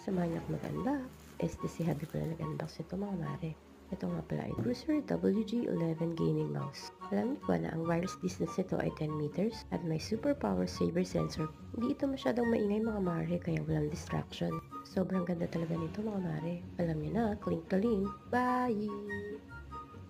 Samahan niyo ako mag-unlock. Este si Habi ko na nag-unbox nito mga mare. Ito nga pala ay Cruiser WG11 Gaming Mouse. Alam niyo ba na ang wireless distance nito ay 10 meters at may super power saver sensor. Hindi ito masyadong maingay mga mare kaya walang distraction. Sobrang ganda talaga nito mga mare. Alam niyo na, clink to link. Bye!